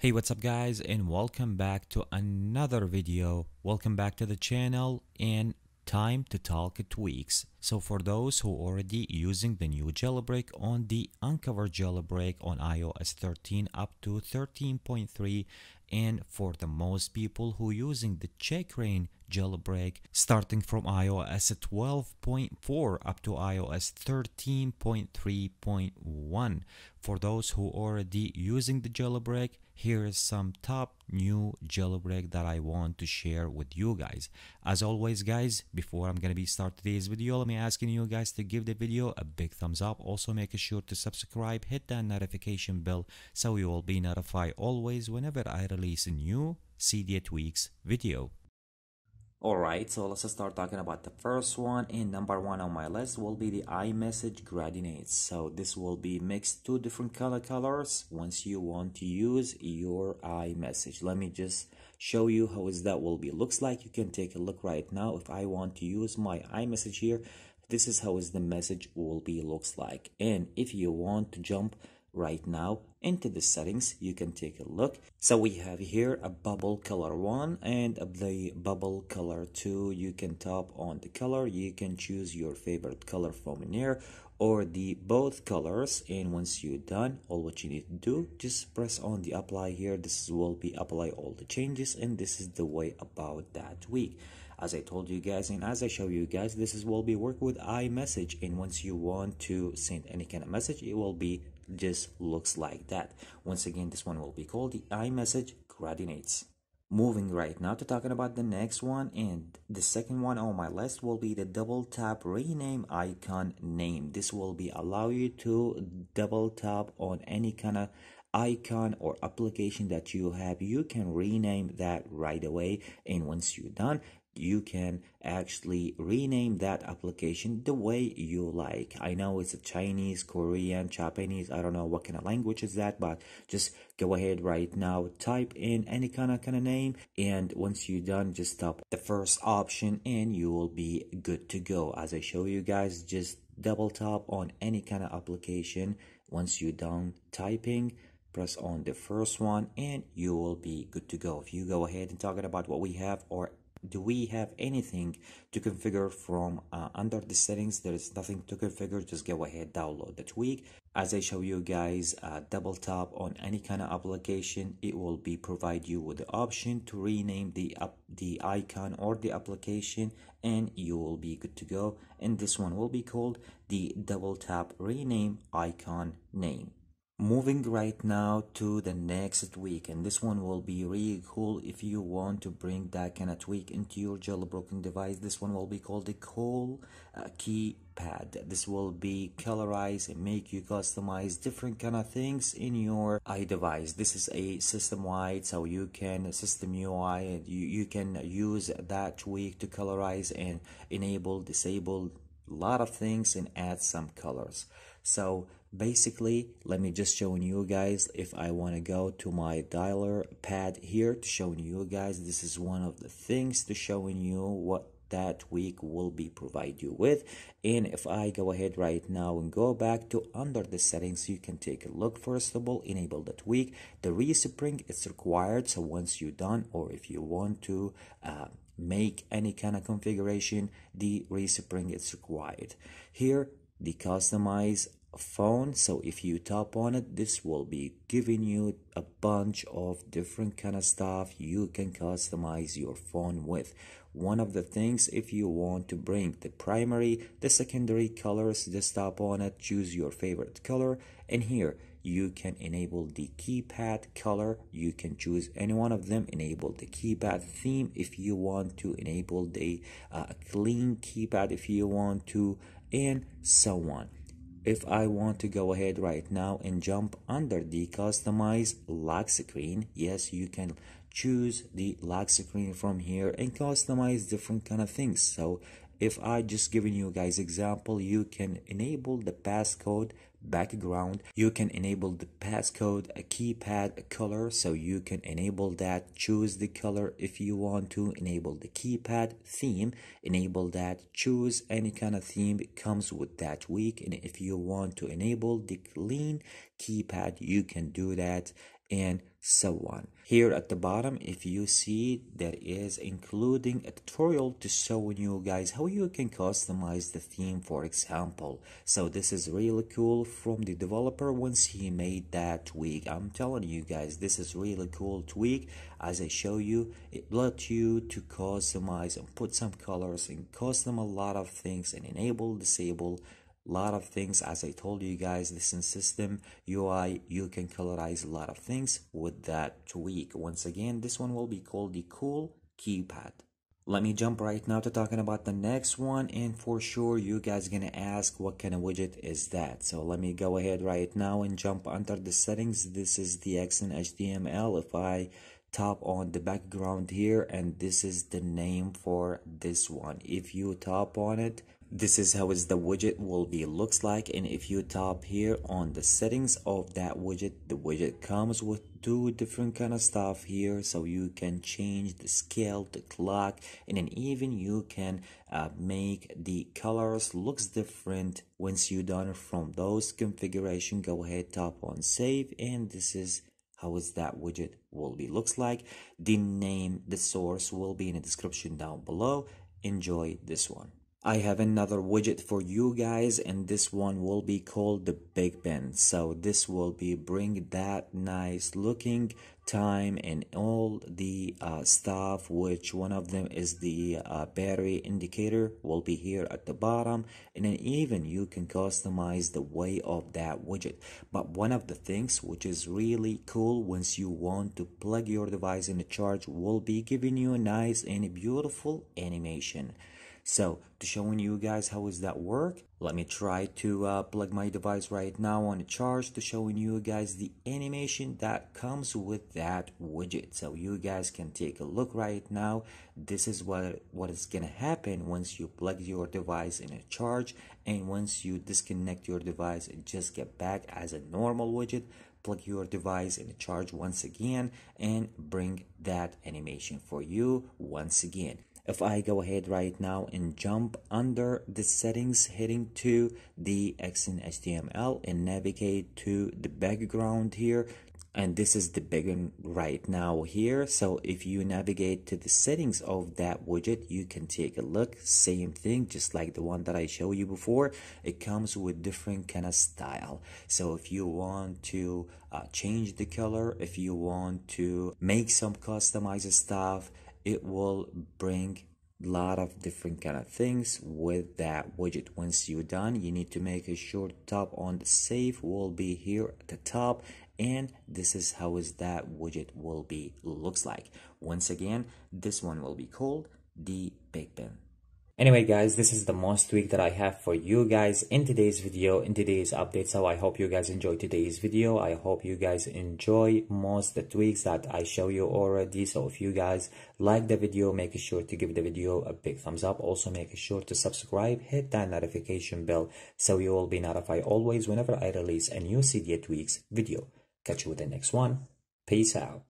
Hey what's up guys and welcome back to another video. Welcome back to the channel and time to talk tweaks. So for those who already using the new jailbreak on the unc0ver jailbreak on iOS 13 up to 13.3 and for the most people who using the checkra1n jailbreak starting from iOS 12.4 up to iOS 13.3.1 for those who already using the jailbreak here is some top new jailbreak that I want to share with you guys. As always guys before I'm gonna be start today's video let me asking you guys to give the video a big thumbs up. Also make sure to subscribe hit that notification bell so you will be notified always whenever I release a new Cydia tweaks video Alright, so let's start talking about the first one and number one on my list will be the iMessage Gradients. So this will be mixed two different color colors once you want to use your iMessage. Let me just show you how is that will be. Looks like you can take a look right now. If I want to use my iMessage here, this is how is the message will be looks like. And if you want to jump right now into the settings. You can take a look. So we have here a bubble color one and the bubble color two. You can tap on the color. You can choose your favorite color from here or the both colors. And once you're done all what you need to do just press on the apply here. This will be apply all the changes and this is the way about that tweak. As I told you guys and as I show you guys this is will be work with iMessage. And once you want to send any kind of message it will be just looks like that. Once again this one will be called the iMessage Gradients. moving right now to talking about the next one and the second one on my list will be the double tap rename icon name. This will be allow you to double tap on any kind of icon or application that you have. You can rename that right away and once you're done you can actually rename that application the way you like. I know it's a chinese korean japanese i don't know what kind of language is that but just go ahead right now type in any kind of kind of name and once you're done just tap the first option and you will be good to go. As i show you guys just double tap on any kind of application. Once you're done typing press on the first one and you will be good to go. If you go ahead and talking about what we have or do we have anything to configure from uh, under the settings? There is nothing to configure. Just go ahead download the tweak as i show you guys uh, double tap on any kind of application it will be provide you with the option to rename the up the icon or the application and you will be good to go. And this one will be called the double tap rename icon name moving right now to the next tweak and this one will be really cool if you want to bring that kind of tweak into your jailbroken device. This one will be called the cool uh, keypad. This will be colorize and make you customize different kind of things in your iDevice this is a system wide so you can system UI you, you can use that tweak to colorize and enable disable a lot of things and add some colors. So basically let me just showing you guys if I want to go to my dialer pad here to showing you guys. This is one of the things to showing you what that tweak will be provide you with. And if I go ahead right now and go back to under the settings you can take a look first of all enable that tweak. The respring is required so once you're done or if you want to uh, make any kind of configuration the respring is required. Here the customize phone. So if you tap on it this will be giving you a bunch of different kind of stuff you can customize your phone with. One of the things if you want to bring the primary the secondary colors just tap on it choose your favorite color. And here you can enable the keypad color. You can choose any one of them enable the keypad theme if you want to enable the uh, clean keypad if you want to and so on if I want to go ahead right now and jump under the customize lock screen yes you can choose the lock screen from here and customize different kind of things. So if I just giving you guys example you can enable the passcode background you can enable the passcode a keypad a color so you can enable that choose the color if you want to enable the keypad theme enable that choose any kind of theme comes with that tweak and if you want to enable the clean keypad you can do that and so on. Here at the bottom, if you see, there is including a tutorial to show you guys how you can customize the theme, for example. So this is really cool from the developer once he made that tweak. I'm telling you guys, this is really cool tweak. As I show you, it lets you to customize and put some colors and custom a lot of things and enable, disable lot of things. As i told you guys this in system ui you can colorize a lot of things with that tweak. Once again this one will be called the cool keypad. Let me jump right now to talking about the next one and for sure you guys gonna ask what kind of widget is that? So let me go ahead right now and jump under the settings. This is the XenHTML if I tap on the background here and this is the name for this one. If you tap on it this is how is the widget will be looks like and if you tap here on the settings of that widget the widget comes with two different kind of stuff here so you can change the scale the clock and then even you can uh, make the colors looks different. Once you done from those configuration go ahead tap on save and this is how is that widget will be looks like? The name the source will be in the description down below. Enjoy this one I have another widget for you guys and this one will be called the Big Ben. So this will be bring that nice looking time and all the uh, stuff which one of them is the uh, battery indicator will be here at the bottom. And then even you can customize the way of that widget. But one of the things which is really cool once you want to plug your device in the charge will be giving you a nice and beautiful animation so to showing you guys how does that work, let me try to uh, plug my device right now on a charge to showing you guys the animation that comes with that widget. So you guys can take a look right now. This is what, what is gonna happen once you plug your device in a charge and once you disconnect your device and just get back as a normal widget plug your device in a charge once again and bring that animation for you once again if I go ahead right now and jump under the settings heading to the XenHTML and navigate to the background here. And this is the big right now here. So if you navigate to the settings of that widget you can take a look. Same thing just like the one that I showed you before. It comes with different kind of style. So if you want to uh, change the color if you want to make some customized stuff it will bring a lot of different kind of things with that widget. Once you're done you need to make a sure tap on the save will be here at the top and this is how is that widget will be looks like. Once again this one will be called the big ben Anyway guys, this is the most tweak that I have for you guys in today's video, in today's update. So I hope you guys enjoy today's video. I hope you guys enjoy most the tweaks that I show you already. So if you guys like the video, make sure to give the video a big thumbs up. Also make sure to subscribe, hit that notification bell so you will be notified always whenever I release a new Cydia Tweaks video. Catch you with the next one. Peace out.